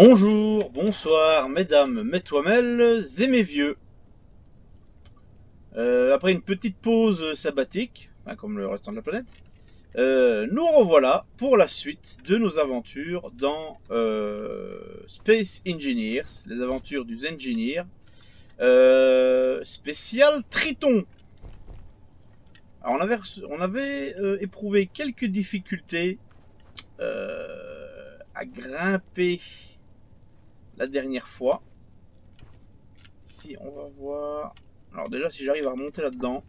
Bonjour, bonsoir, mesdames, mes toimelles et mes vieux. Euh, après une petite pause sabbatique, enfin, comme le restant de la planète, euh, nous revoilà pour la suite de nos aventures dans euh, Space Engineers, les aventures du Engineer, spécial Triton. Alors on avait, éprouvé quelques difficultés à grimper la dernière fois. Ici, on va voir. Alors déjà, si j'arrive à remonter là-dedans.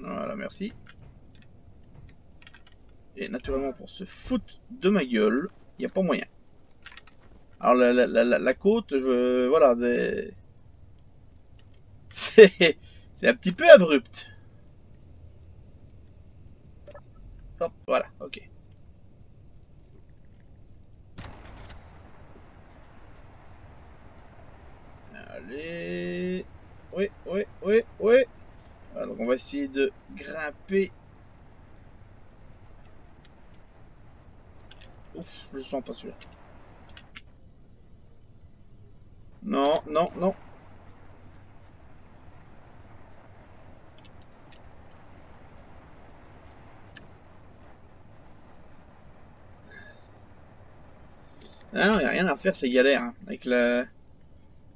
Voilà, merci. Et naturellement, pour se foutre de ma gueule, il n'y a pas moyen. Alors la, la, la, la côte, je, voilà, des... c'est c'est un petit peu abrupt. Hop, voilà, ok. Allez. Oui, oui, oui, oui. Voilà, donc on va essayer de grimper. Ouf, je sens pas celui-là. Non, non, non. Ah non, il a rien à faire, c'est galère. hein, Avec la,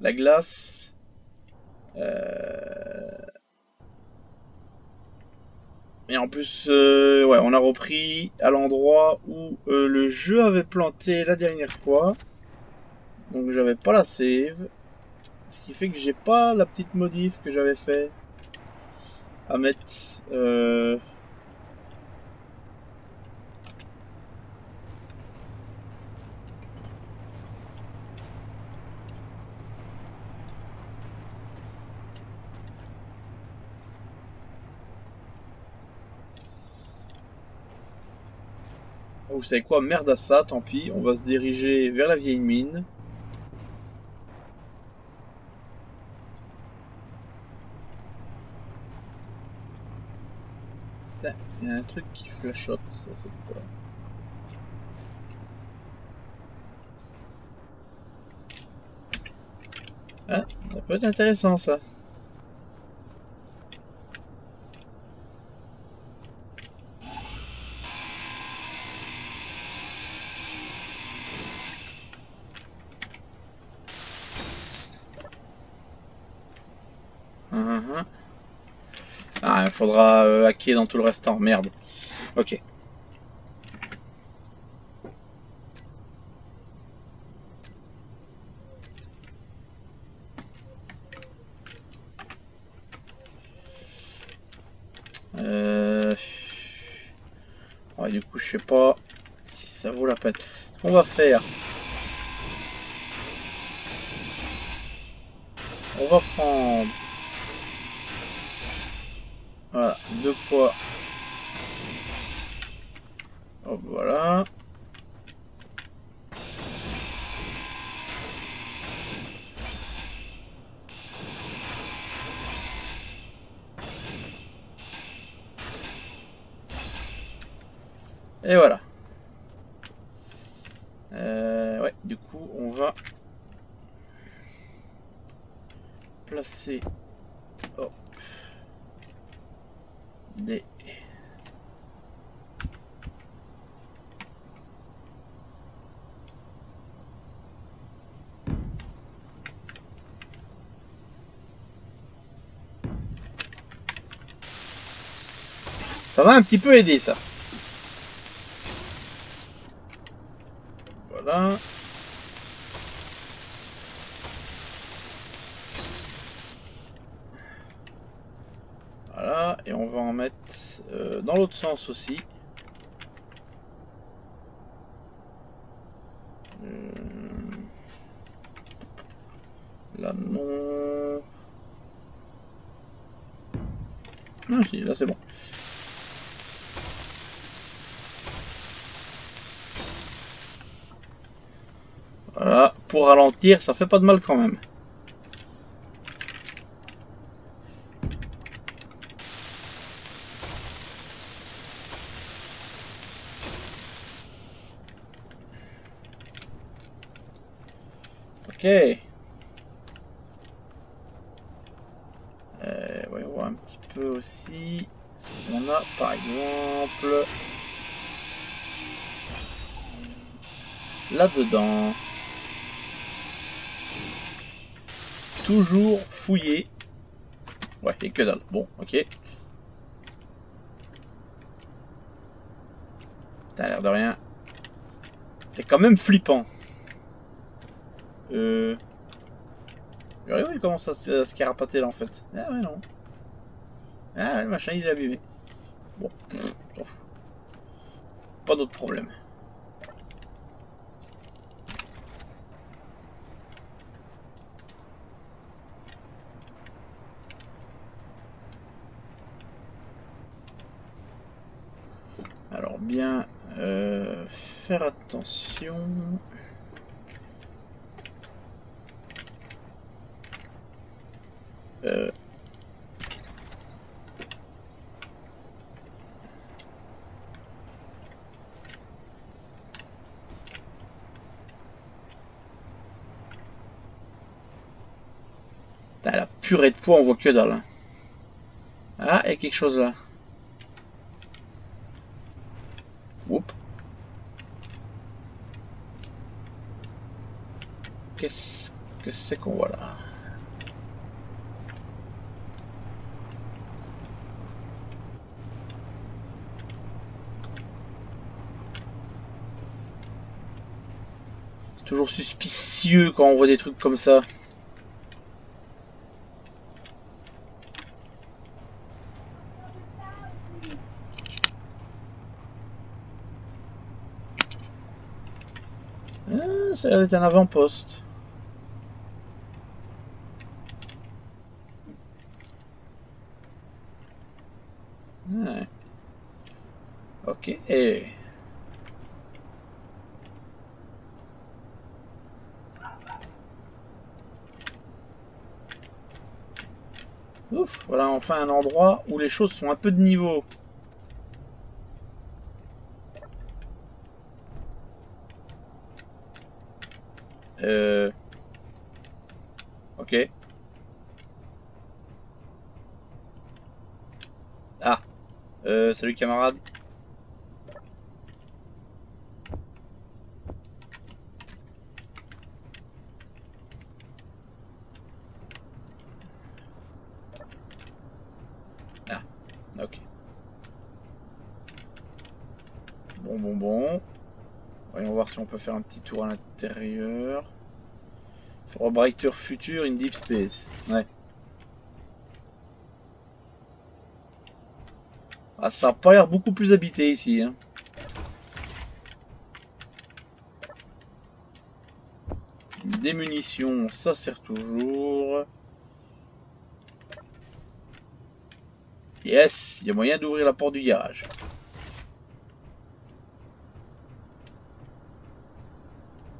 la glace. Euh, Et en plus, euh, ouais, on a repris à l'endroit où euh, le jeu avait planté la dernière fois. Donc j'avais pas la save. Ce qui fait que j'ai pas la petite modif que j'avais fait à mettre. Vous savez quoi, merde à ça, tant pis, on va se diriger vers la vieille mine. Il y a un truc qui flashote, ça c'est quoi? Ah, ça peut être intéressant ça. Mhm. Ah, il faudra euh, hacker dans tout le restant. Merde. Ok. Euh... Ouais, du coup, je sais pas si ça vaut la peine. Ce qu'on va faire, on va prendre voilà, deux fois. Hop, voilà. Et voilà. Euh, ouais, du coup, on va placer hop, des Ça va un petit peu aider ça. Voilà. Voilà, et on va en mettre euh, dans l'autre sens aussi. Euh, Là non. Ah si, là c'est bon. Voilà, ralentir, ça fait pas de mal quand même. Ok. Euh, voyons un petit peu aussi ce qu'on a par exemple là-dedans. Toujours fouillé. Ouais, et que dalle. Bon, ok. T'as l'air de rien. T'es quand même flippant. Euh... Regardez il commence à se carapater là en fait. Ah ouais non. Ah le machin il est abîmé. Bon, s'en fout. Pas d'autre problème. Alors bien euh, faire attention. Euh, la purée de poids, on voit que dalle. Hein. Ah, a quelque chose là. Oups. Qu'est-ce que c'est qu'on voit là toujours quand on voit des trucs comme ça. Ah, ça a l'air d'être un avant-poste. Ouais. Ok. Ouf, voilà enfin un endroit où les choses sont un peu de niveau. Euh... Ok. Ah. Euh, salut camarade. si on faire un petit tour à l'intérieur. For a brighter future in deep space. Ouais. Ah, ça a pas l'air beaucoup plus habité ici. Hein. Des munitions, ça sert toujours. Yes, il y a moyen d'ouvrir la porte du garage.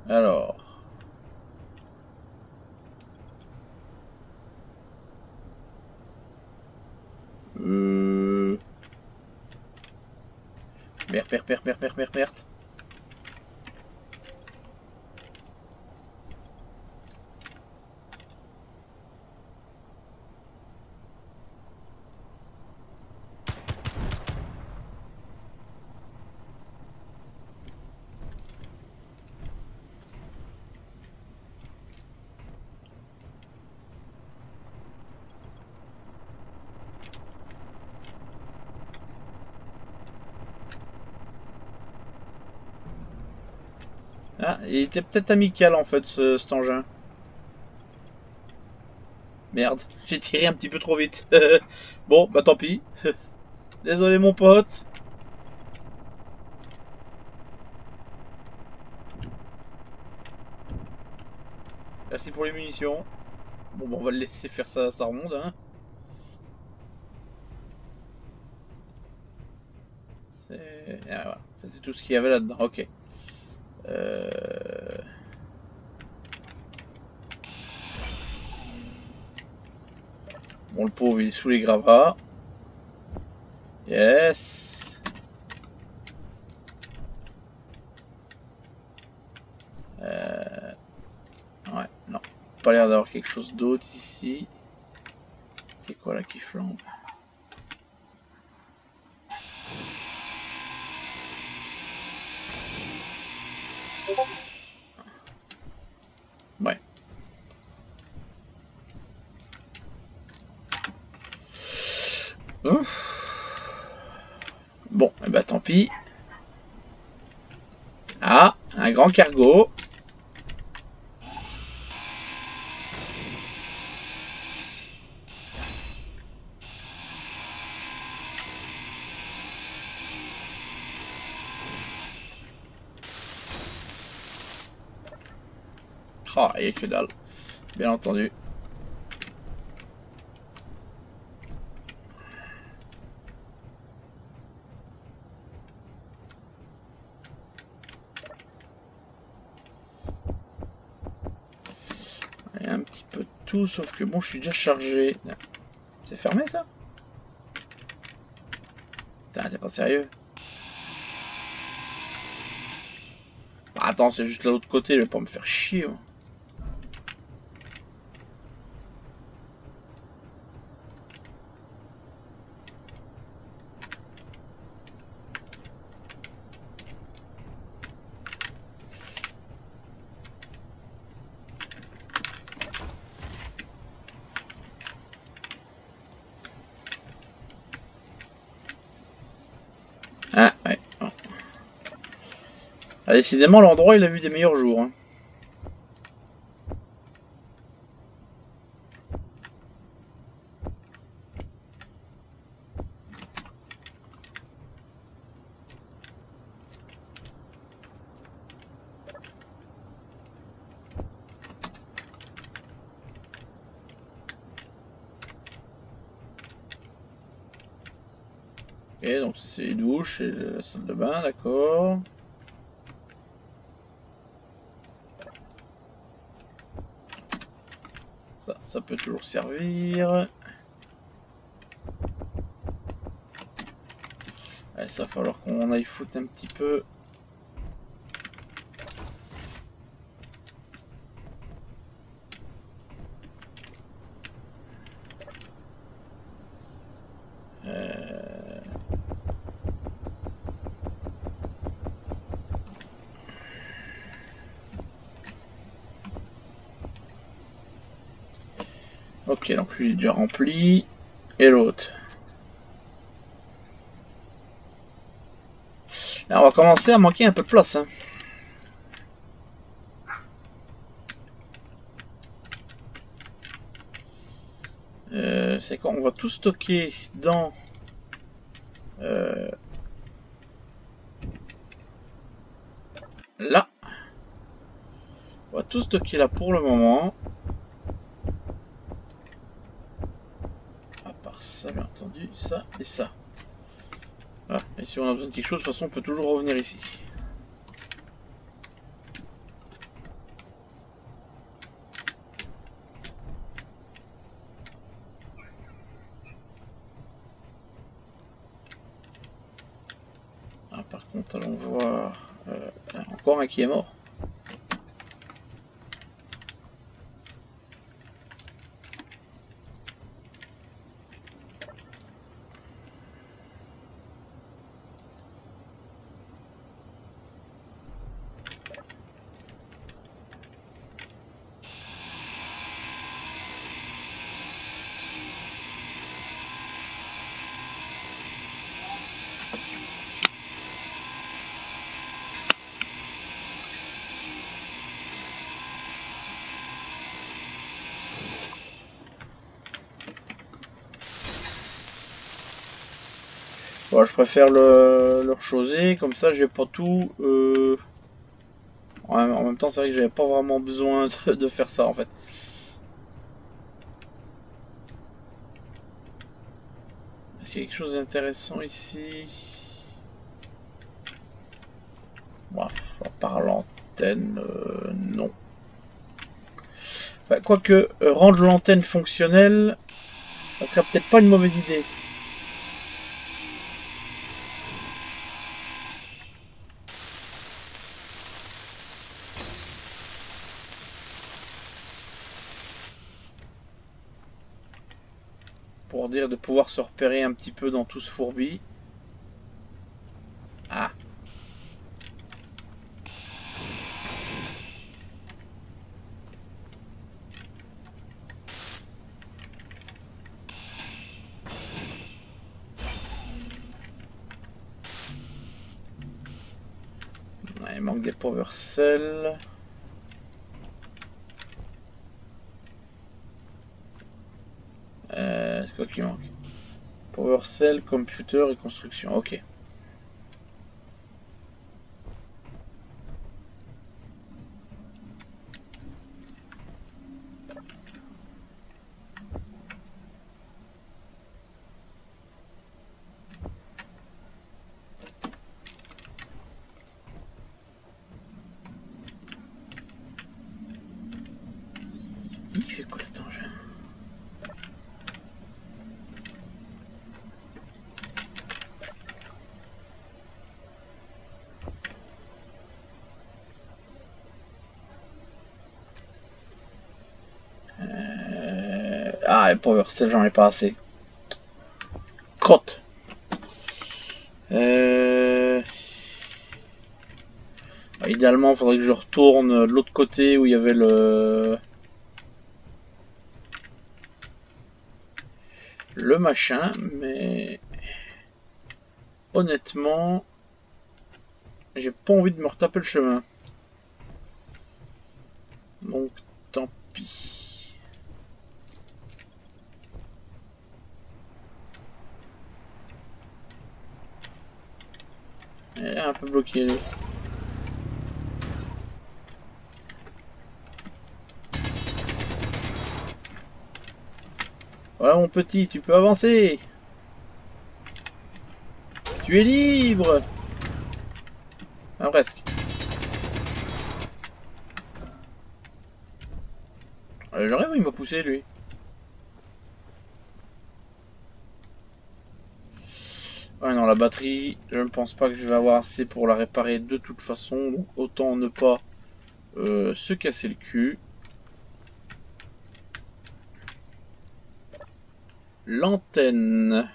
Alors. Euh... Merde, merde, merde, merde, merde, merde, il était peut-être amical en fait ce, cet engin. Merde, j'ai tiré un petit peu trop vite. bon, bah tant pis. Désolé mon pote. Merci pour les munitions. Bon, bah, on va le laisser faire ça, ça remonte. Hein. Ah, C'est tout ce qu'il y avait là-dedans. Ok. Euh... pauvre, il est sous les gravats. Yes. Euh... Ouais, non. pas l'air d'avoir quelque chose d'autre ici. C'est quoi là qui flambe Ouais. Bon, et eh bah tant pis. Ah, un grand cargo. Ah, a que dalle. Bien entendu. Il y a un petit peu de sauf que bon, je suis déjà chargé. C'est fermé ça? T'es pas sérieux? Bah, Attends, c'est juste l'autre côté, je vais pas me faire chier. Décidément, l'endroit, il a vu des meilleurs jours. Hein. Et donc c'est les douches et la salle de bain, d'accord. Ça peut toujours servir. ça va falloir qu'on aille foutre un petit peu. Euh. Ok, donc déjà rempli. Et l'autre. on va commencer à manquer un peu de place. Hein. Euh, c'est quoi On va tout stocker dans... Euh, là. On va tout stocker là pour le moment. ça bien entendu, Voilà. Et si on a besoin de quelque chose, de toute façon on peut toujours revenir ici. Ah, par contre, allons voir... Euh, encore un qui est mort. Je préfère le, le rechoser, comme ça j'ai pas tout. Euh, en, même, temps, c'est vrai que j'avais pas vraiment besoin de, faire ça en fait. Est-ce qu'il y a quelque chose d'intéressant ici? À part l'antenne, euh, non. quoique, euh, rendre l'antenne fonctionnelle, ça serait peut-être pas une mauvaise idée. De pouvoir se repérer un petit peu dans tout ce fourbi. Ah. il manque des power cells. Euh, c'est quoi qui manque Power cell, computer et construction. Ok. Il fait quoi cet engin Euh, Ah, les power cell, j'en ai pas assez. Crotte. Euh... idéalement, il faudrait que je retourne de l'autre côté où il y avait le... Le machin, mais... Honnêtement... J'ai pas envie de me retaper le chemin. Donc, tant pis. Elle est un peu bloqué lui. Mon petit, tu peux avancer. Tu es libre. Ah presque. Euh, J'aurais il m'a poussé lui. Ouais non la batterie, je ne pense pas que je vais avoir assez pour la réparer de toute façon, autant ne pas euh, se casser le cul. L'antenne.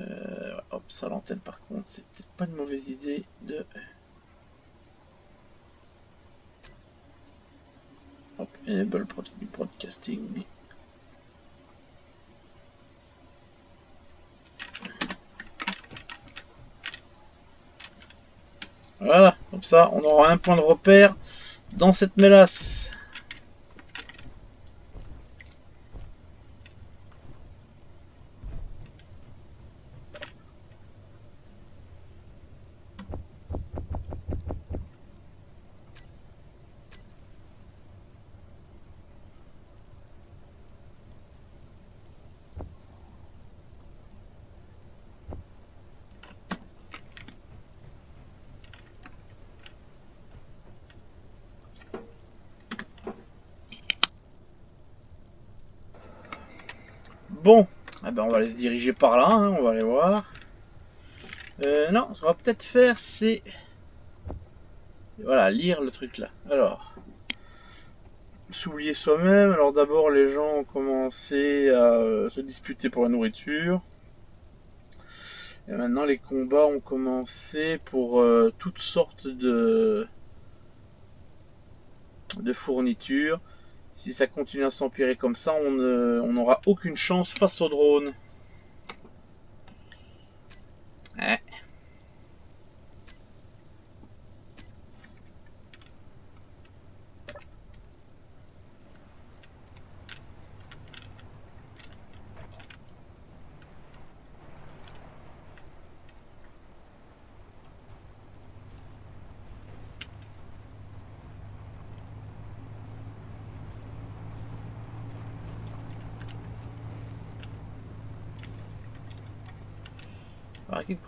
Euh, hop, ça l'antenne par contre, c'est peut-être pas une mauvaise idée de... Hop, enable broadcasting. Voilà, comme ça on aura un point de repère dans cette mélasse. Bon, eh ben on va aller se diriger par là, hein, on va aller voir. Euh, non, ce qu'on va peut-être faire, c'est... Voilà, lire le truc là. Alors, s'oublier soi-même. Alors d'abord, les gens ont commencé à euh, se disputer pour la nourriture. Et maintenant, les combats ont commencé pour euh, toutes sortes de de fournitures. Si ça continue à s'empirer comme ça, on on n'aura aucune chance face aux drones. Ouais.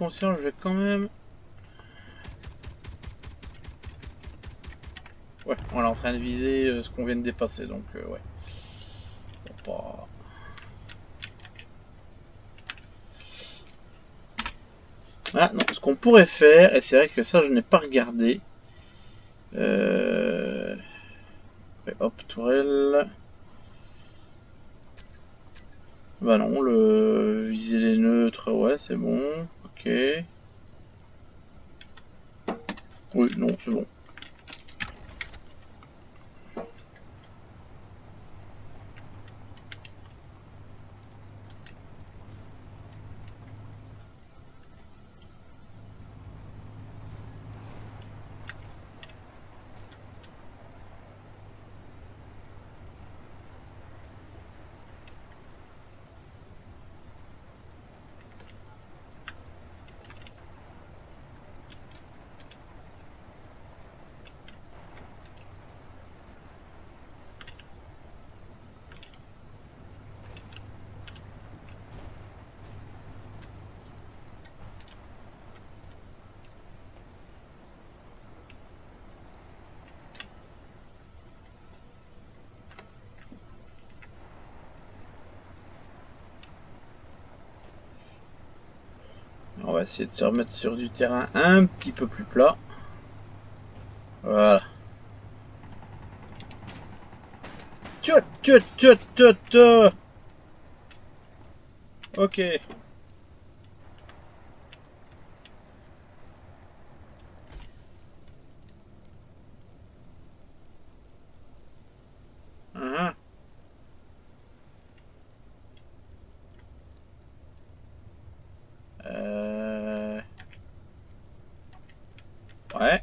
Je vais quand même... Ouais, on est en train de viser euh, ce qu'on vient de dépasser, donc euh, ouais. Ah non, ce qu'on pourrait faire, et c'est vrai que ça je n'ai pas regardé. Euh... hop, tourelle. Bah non, le viser les neutres, ouais, c'est bon. Oui, non, c'est bon. On va essayer de se remettre sur du terrain un petit peu plus plat. Voilà. Ok. Uhum. Euh... Ouais.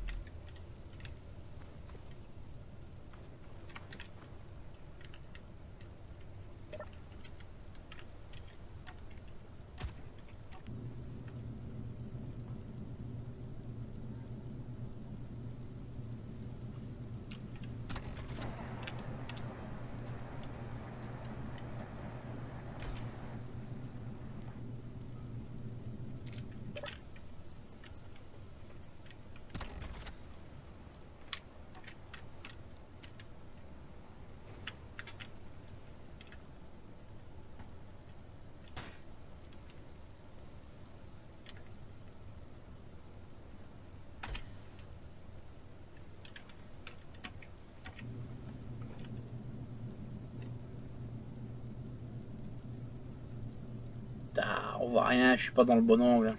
Ah, on rien, je suis pas dans le bon angle.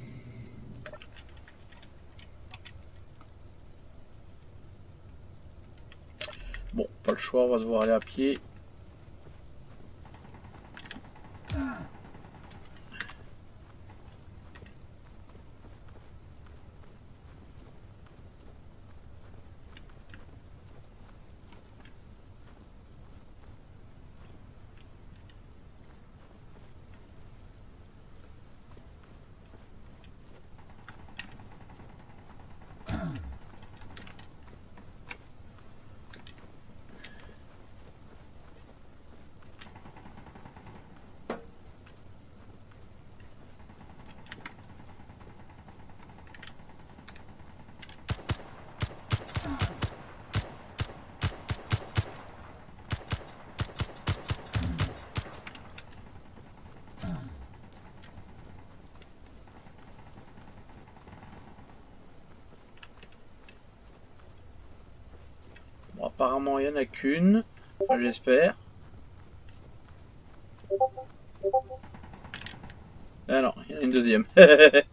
Bon, pas le choix, on va devoir aller à pied. Il n'y en a qu'une. J'espère. Ah non, il y en a une deuxième.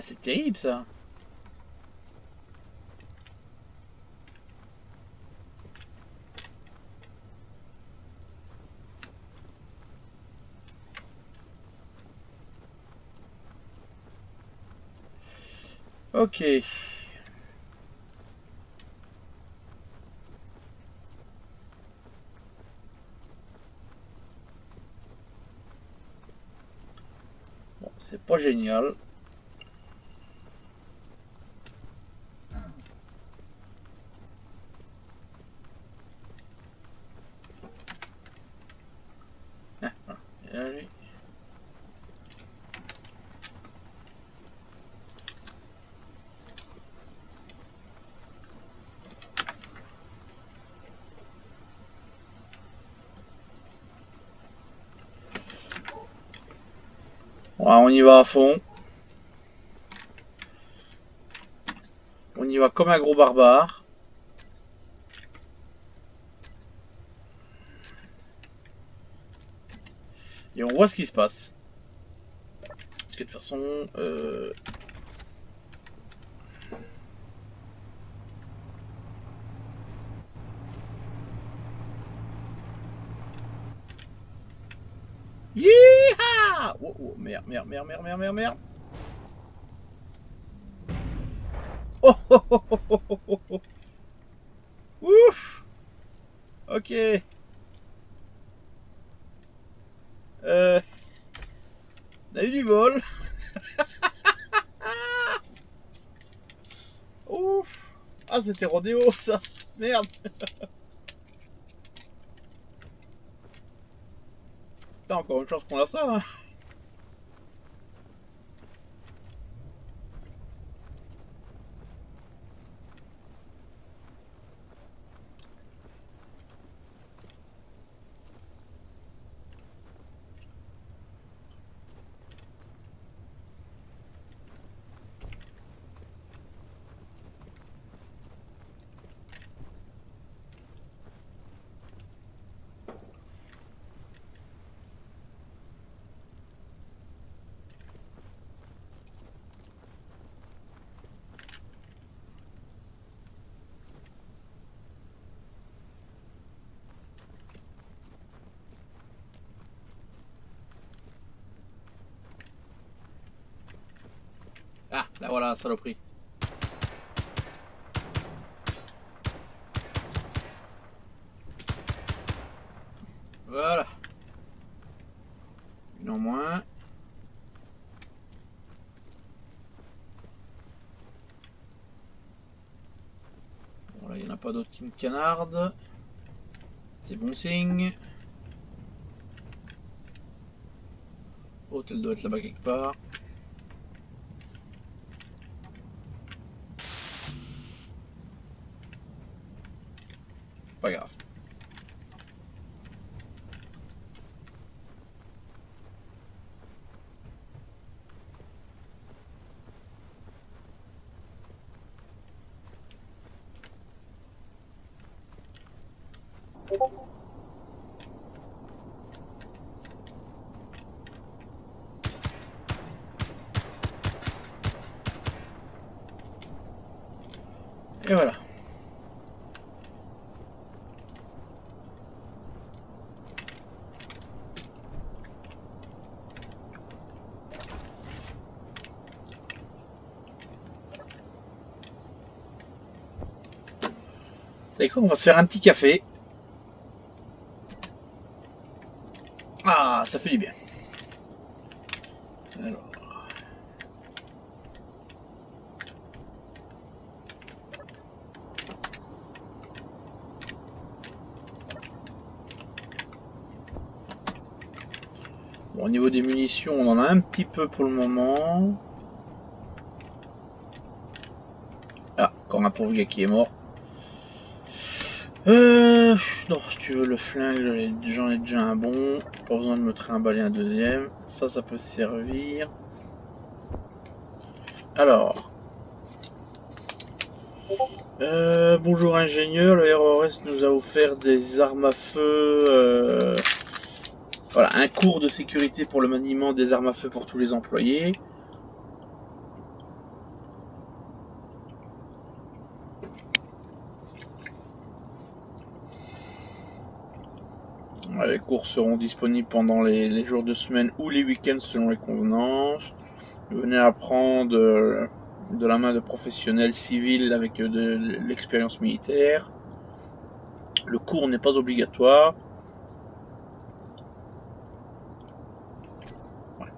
Ah, c'est terrible ça. Ok. Bon, c'est pas génial. On y va à fond. On y va comme un gros barbare. Et on voit ce qui se passe. Parce que de toute façon... Euh... Yeeha oh, oh, merde, merde, merde, merde, merde, merde, merde. Oh, oh, oh, oh, oh, oh, oh. Ouf Ok. Euh... On a eu du vol. Ouf Ah, c'était rodéo, ça Merde Putain, encore une chance qu'on a ça, hein. Saloperie. Voilà. Une moins. Bon là, il n'y en a pas d'autres qui me canardent. C'est bon signe. Oh, doit être là-bas quelque part. Pas grave. Et voilà. On va se faire un petit café. Ah, ça fait du bien. Bon, au niveau des munitions, on en a un petit peu pour le moment. Ah, encore un pauvre gars qui est mort. Euh, non, si veux le flingue, j'en ai déjà un bon. Pas besoin de me trimballer un deuxième. Ça, ça peut servir. Alors. Euh, bonjour ingénieur, le RORS nous a offert des armes à feu. Euh, voilà, un cours de sécurité pour le maniement des armes à feu pour tous les employés. Les cours seront disponibles pendant les, les jours de semaine ou les week-ends selon les convenances. Venez apprendre euh, de la main de professionnels civils avec euh, de l'expérience militaire. Le cours n'est pas obligatoire. Ouais.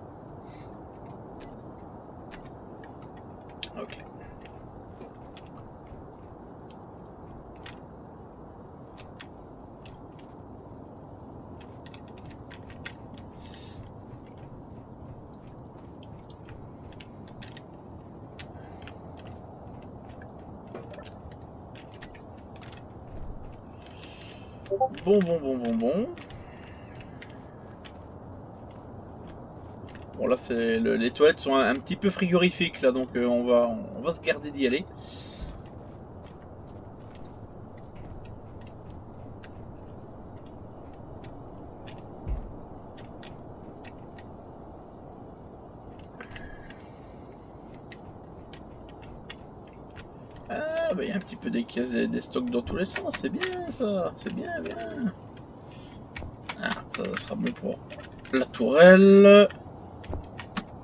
Bon, bon, bon, bon, bon. Bon là c'est les toilettes sont un, petit peu frigorifiques là donc euh, on va on va se garder d'y aller. Ah bah il des, stocks dans tous les sens, c'est bien ça, c'est bien bien. Ah ça, sera bon pour la tourelle.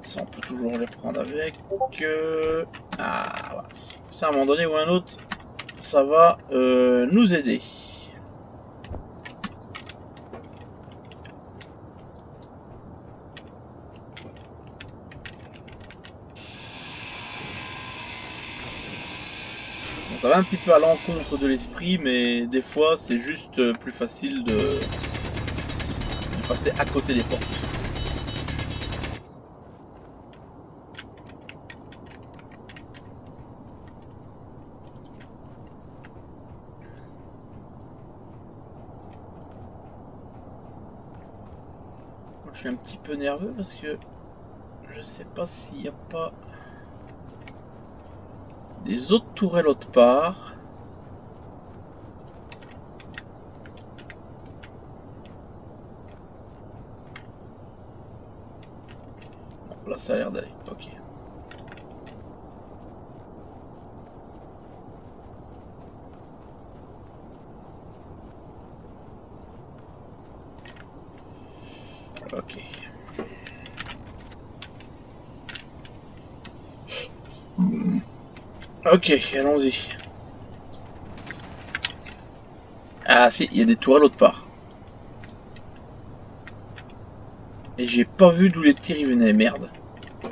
Ça, on peut toujours les prendre avec. Ah, voilà. Ça, à un moment donné ou un autre, ça va euh, nous aider. Va un petit peu à l'encontre de l'esprit, mais des fois, c'est juste euh, plus facile de passer à côté des portes. Je suis un petit peu nerveux parce que je sais pas s'il n'y a pas des autres tourelles autre part. là ça a l'air d'aller. Ok. Ok, allons-y. Ah si, il y a des tourelles l'autre part. Et j'ai pas vu d'où les tirs venaient, merde. Ça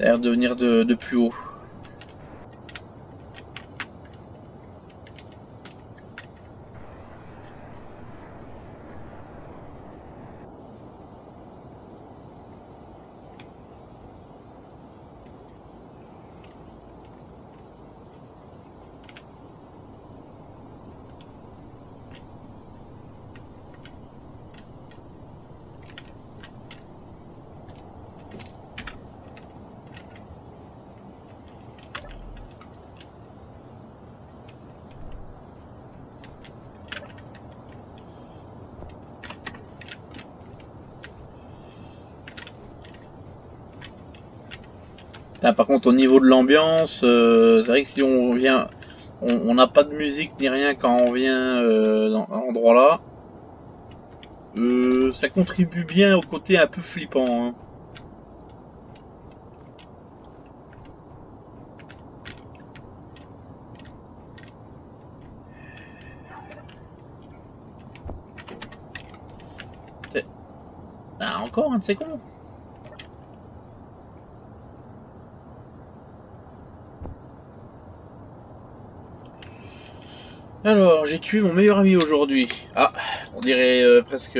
a l'air de venir de plus haut. Par contre, au niveau de l'ambiance, euh, c'est vrai que si on vient, on n'a pas de musique ni rien quand on vient euh, dans l'endroit là, euh, ça contribue bien au côté un peu flippant. Hein. Ah, encore un de ces cons Alors, j'ai tué mon meilleur ami aujourd'hui. Ah, on dirait euh, presque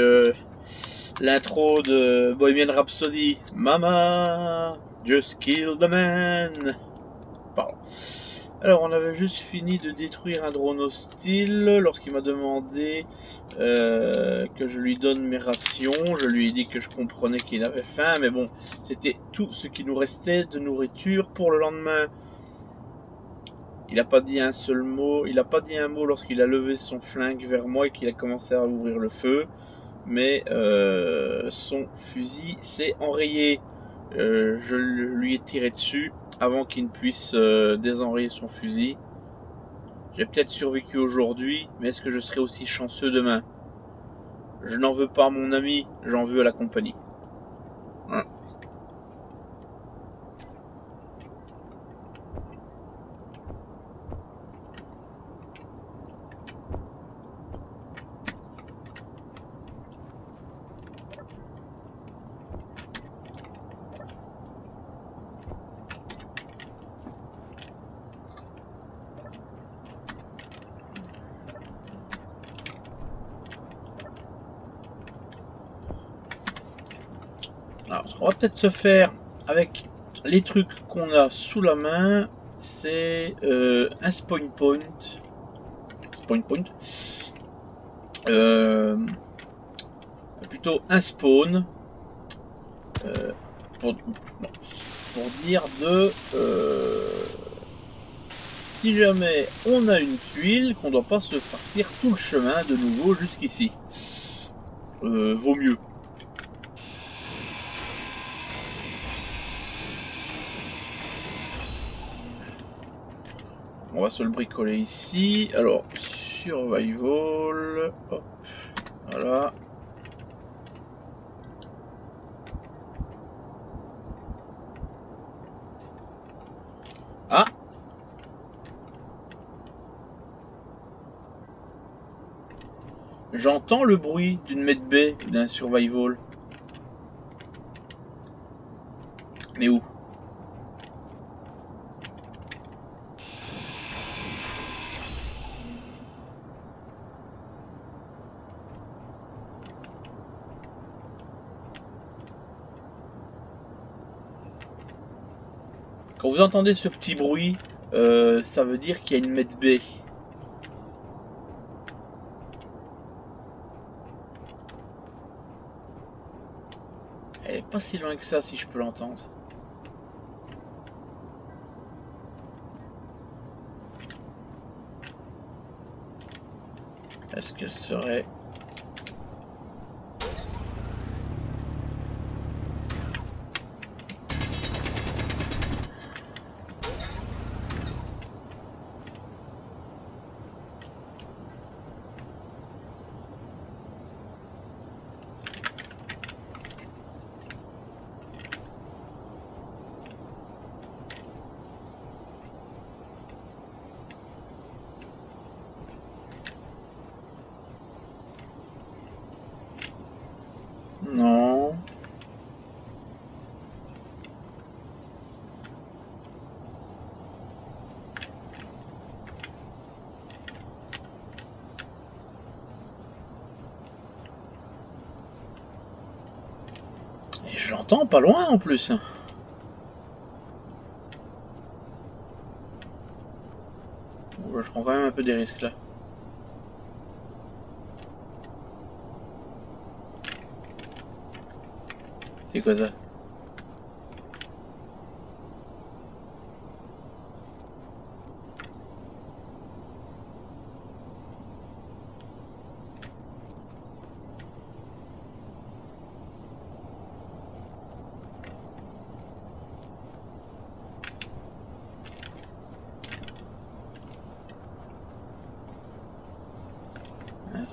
l'intro de Bohemian Rhapsody. Mama, just kill the man. Pardon. Alors, on avait juste fini de détruire un drone hostile lorsqu'il m'a demandé euh, que je lui donne mes rations. Je lui ai dit que je comprenais qu'il avait faim, mais bon, c'était tout ce qui nous restait de nourriture pour le lendemain. Il n'a pas dit un seul mot, il n'a pas dit un mot lorsqu'il a levé son flingue vers moi et qu'il a commencé à ouvrir le feu. Mais euh, son fusil s'est enrayé. Euh, je lui ai tiré dessus avant qu'il ne puisse euh, désenrayer son fusil. J'ai peut-être survécu aujourd'hui, mais est-ce que je serai aussi chanceux demain? Je n'en veux pas à mon ami, j'en veux à la compagnie. Hein on va peut-être se faire avec les trucs qu'on a sous la main. C'est euh, un spawn point. Spawn point. Euh, plutôt un spawn. Euh, pour, pour, dire de... Si jamais on a une tuile, qu'on doit pas se partir tout le chemin de nouveau jusqu'ici. vaut mieux. On va se le bricoler ici. Alors, survival. Hop. Voilà. Ah J'entends le bruit d'une medbay d'un survival. Mais où? Vous entendez ce petit bruit, euh, ça veut dire qu'il y a une medbay. Elle est pas si loin que ça si je peux l'entendre. Est-ce qu'elle serait pas loin en plus. je prends quand même un peu des risques là. C'est quoi ça?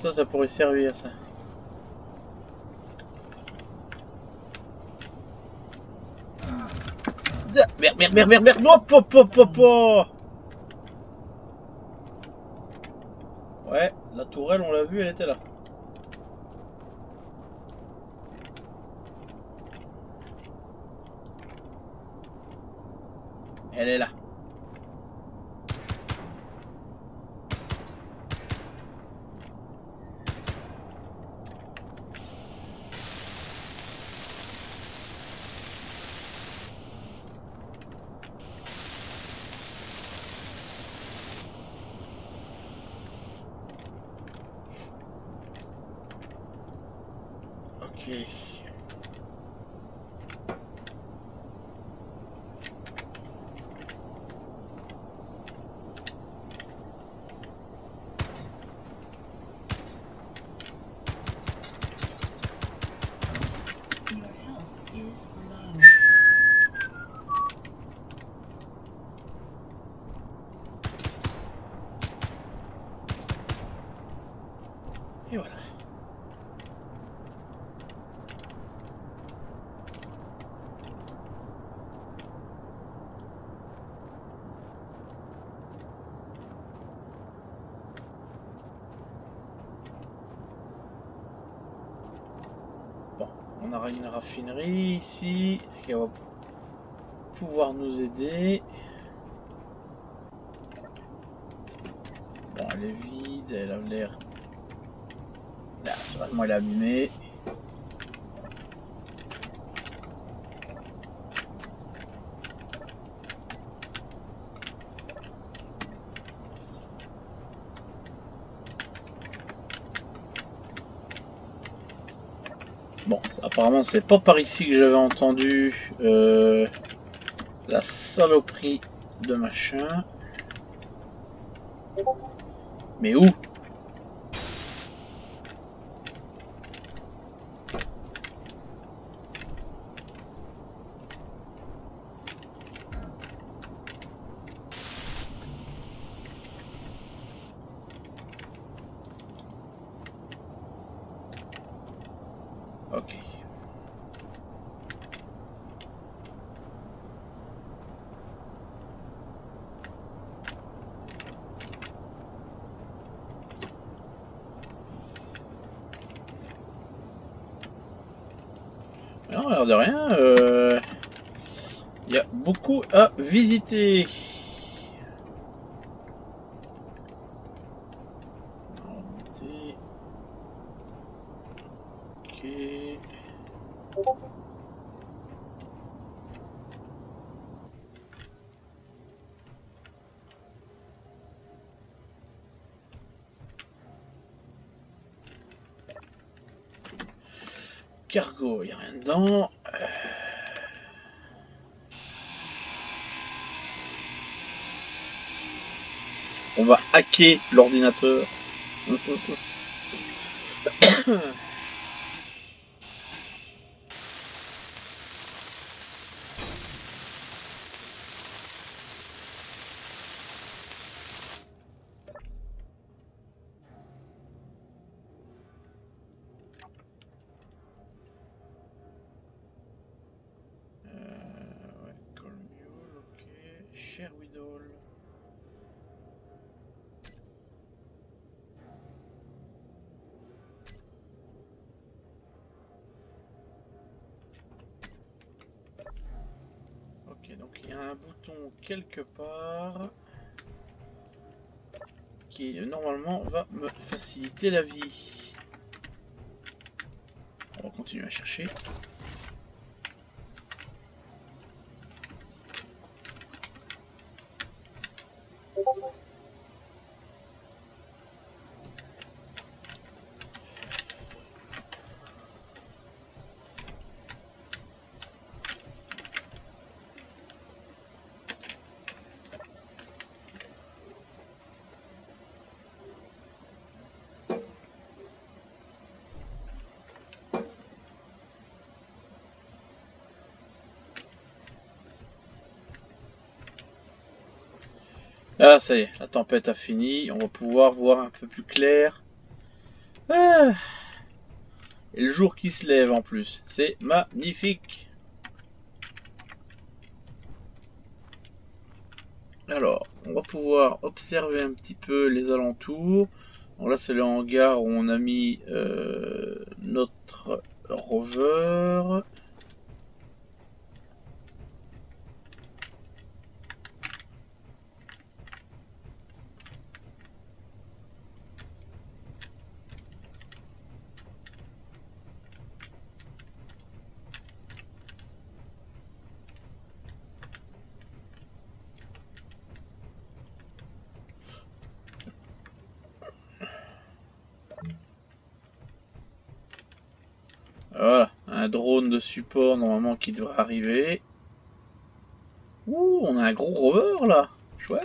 Ça, ça pourrait servir, ça. Merde, merde, merde, merde, merde, hop, hop, hop, hop, Ouais, la tourelle, on l'a vu, elle était là. Elle est là. Une raffinerie ici. Est-ce qu'elle va pouvoir nous aider? Bon, elle est vide, elle a l'air... Elle. Bon, apparemment c'est pas par ici que j'avais entendu euh, la saloperie de machin. Mais où Ok. Non, l'air de rien, euh, il y a beaucoup à visiter. Ok. Cargo, il n'y a rien dedans. Va hacker l'ordinateur. Euh, ouais, Call Mule, ok. Sherwidol. Ok, donc il y a un bouton quelque part qui normalement va me faciliter la vie. On va continuer à chercher. Ah, ça y est, la tempête a fini. On va pouvoir voir un peu plus clair. Ah. Et le jour qui se lève en plus. C'est magnifique. Alors, on va pouvoir observer un petit peu les alentours. Donc là, c'est le hangar où on a mis euh, notre rover. Voilà, un drone de support normalement qui devrait arriver. Ouh, on a un gros rover là. Chouette.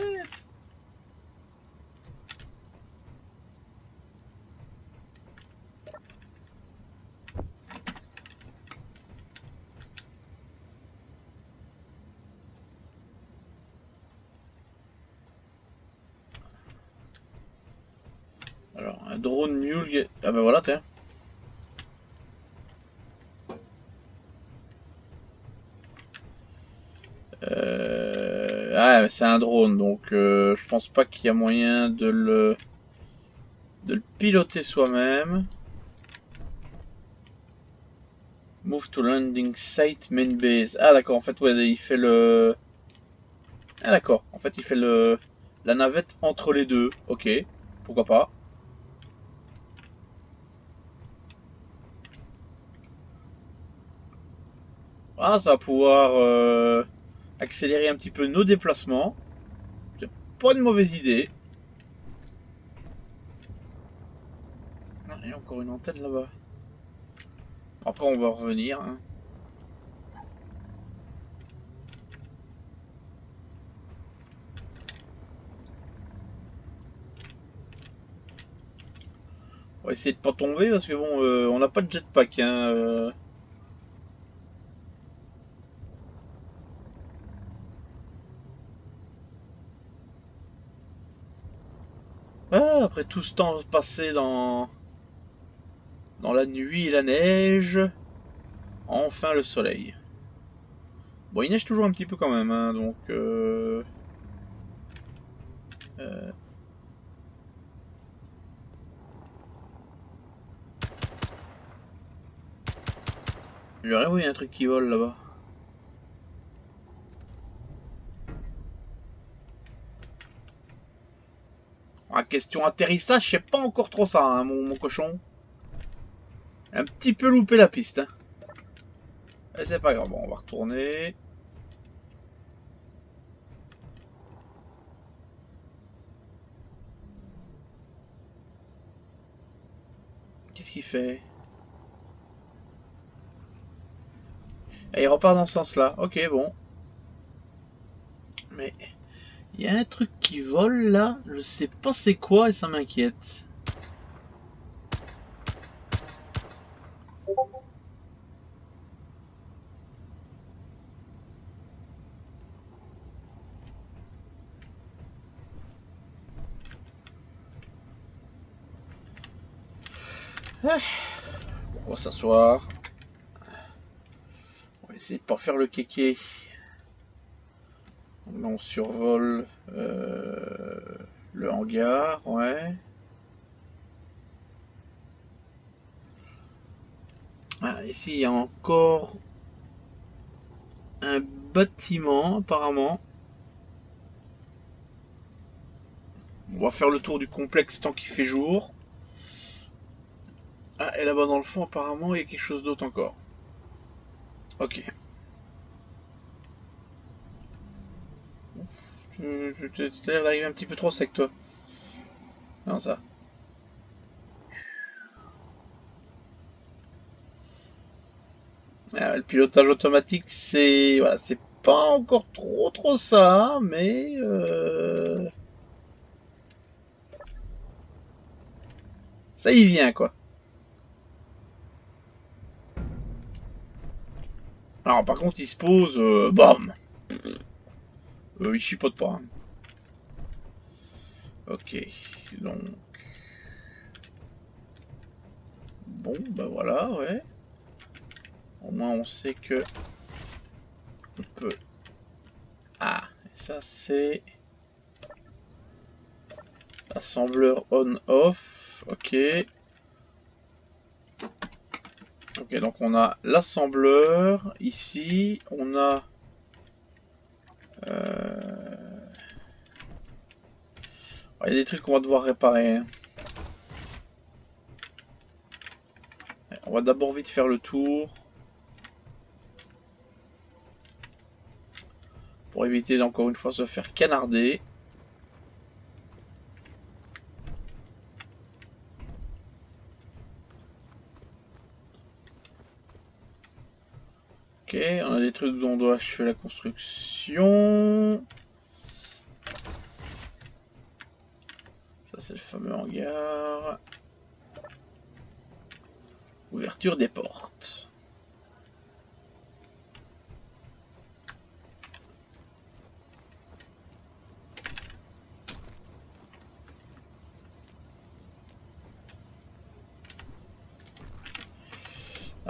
Alors, un drone mule. Ah ben voilà, tiens. Euh... Ah, c'est un drone, donc euh, je pense pas qu'il y a moyen de le de le piloter soi-même. Move to landing site main base. Ah d'accord, en fait ouais, il fait le Ah d'accord, en fait il fait le la navette entre les deux. OK, pourquoi pas. Ah, ça va pouvoir euh, accélérer un petit peu nos déplacements. Pas une mauvaise idée. Ah, il y a encore une antenne là-bas. Après, on va revenir. hein. On va essayer de pas tomber parce que bon, euh, on n'a pas de jetpack. Hein, euh. Ah, après tout ce temps passé dans dans la nuit et la neige, enfin le soleil. Bon, il neige toujours un petit peu quand même, hein, donc. Euh... euh, aurait oui, un truc qui vole là-bas. Ah, question atterrissage, je sais pas encore trop ça, hein, mon, cochon. Un petit peu loupé la piste. Hein. C'est pas grave, bon, on va retourner. Qu'est-ce qu'il fait? Et il repart dans ce sens-là. Ok, bon. Il y a un truc qui vole là. Je sais pas c'est quoi et ça m'inquiète. Ah. On va s'asseoir. On va essayer de pas faire le kéké. On survole euh, le hangar, ouais. Ah, ici, il y a encore un bâtiment, apparemment. On va faire le tour du complexe tant qu'il fait jour. Ah, et là-bas dans le fond, apparemment, il y a quelque chose d'autre encore. Ok. Tu- tu- tu as l'air d'arriver un petit peu trop sec, toi. Non, ça. Ah, le pilotage automatique, c'est voilà, c'est pas encore trop trop ça, mais euh, ça y vient quoi. Alors par contre, il se pose, euh, bam, euh, il chipote pas. Ok, donc bon, bah voilà, ouais. Au moins on sait que on peut. Ah, ça c'est assembleur on-off. Ok. Ok, donc on a l'assembleur ici. On a Il y a des trucs qu'on va devoir réparer. On va d'abord vite faire le tour. Pour éviter d'encore une fois se faire canarder. On a des trucs dont on doit achever la construction. Ça c'est le fameux hangar. Ouverture des portes.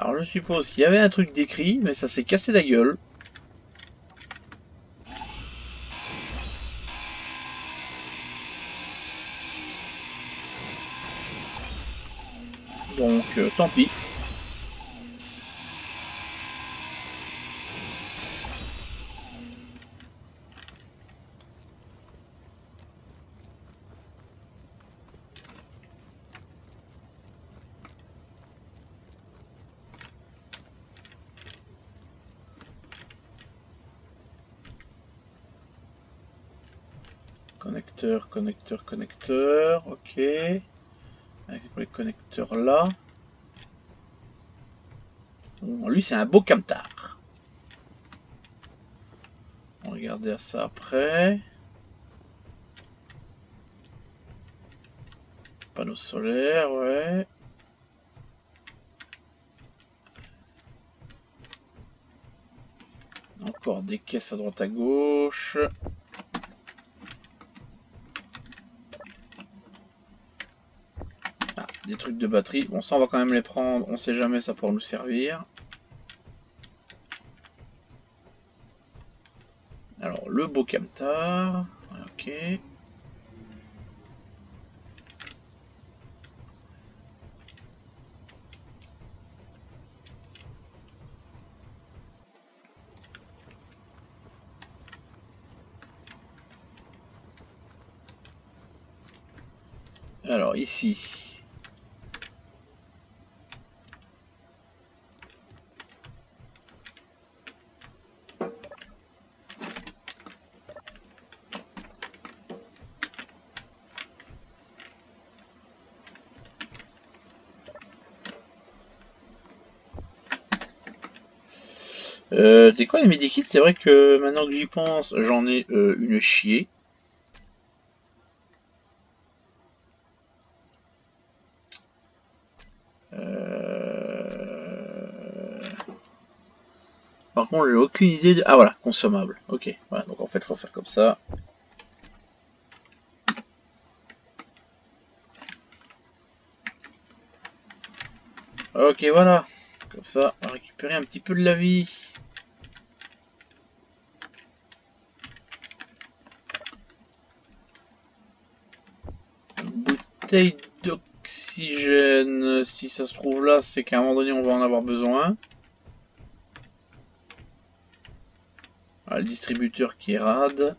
Alors je suppose qu'il y avait un truc décrit, mais ça s'est cassé la gueule. Donc euh, tant pis. Connecteur, connecteur, connecteur, ok. Avec les connecteurs là. Bon, lui, c'est un beau camtar. On va regarder ça après. Panneaux solaires, ouais. Encore des caisses à droite à gauche. Ah, des trucs de batterie. Bon, ça, on va quand même les prendre. On sait jamais, ça pourra nous servir. Alors, le beau camtar. Ok. Alors ici. Euh, T'es quoi les medikits C'est vrai que maintenant que j'y pense, j'en ai euh, une chier. Par contre, j'ai aucune idée de... Ah voilà, consommable. Ok, voilà, donc en fait, faut faire comme ça. Ok, voilà. Comme ça, on va récupérer un petit peu de la vie. Bouteille d'oxygène, si ça se trouve là, c'est qu'à un moment donné, on va en avoir besoin. le distributeur qui est rade.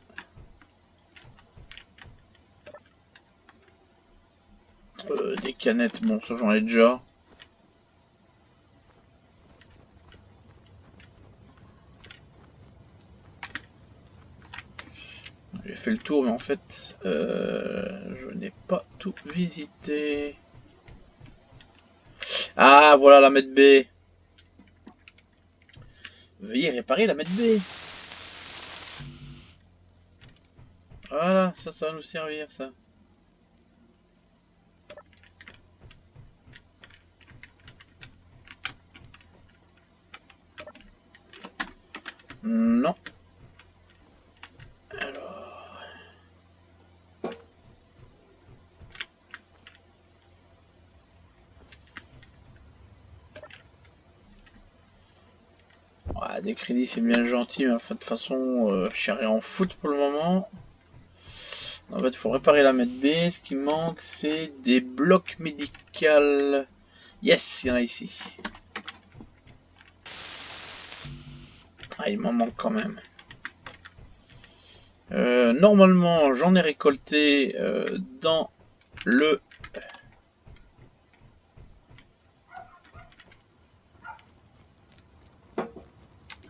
Euh, des canettes, bon ça j'en ai déjà. Le tour mais en fait euh, je n'ai pas tout visité. Ah voilà la med B. Veuillez réparer la med B. Voilà, ça, ça va nous servir, ça. Non. Des crédits c'est bien gentil, mais de toute façon, euh, je suis rien en foot pour le moment. En fait, il faut réparer la med B. Ce qui manque, c'est des blocs médicaux. Yes, il y en a ici. Ah, il m'en manque quand même. Euh, normalement, j'en ai récolté euh, dans le...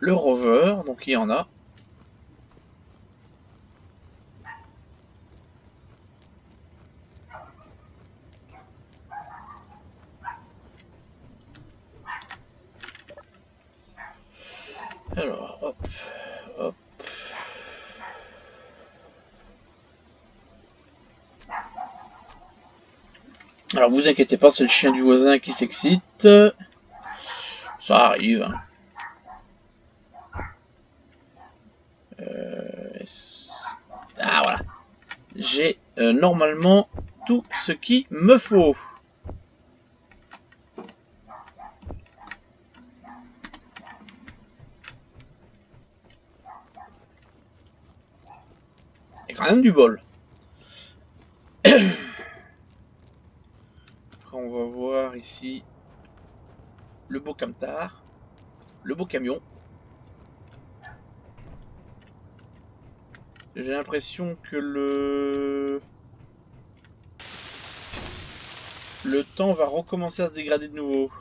Le rover, donc il y en a. Alors, hop, hop. Alors, vous inquiétez pas, c'est le chien du voisin qui s'excite. Ça arrive. Hein. Euh, ah, voilà. J'ai euh, normalement tout ce qu'il me faut. rien du bol. Après, on va voir ici le beau camtar, le beau camion. J'ai l'impression que le... Temps va recommencer à se dégrader de nouveau.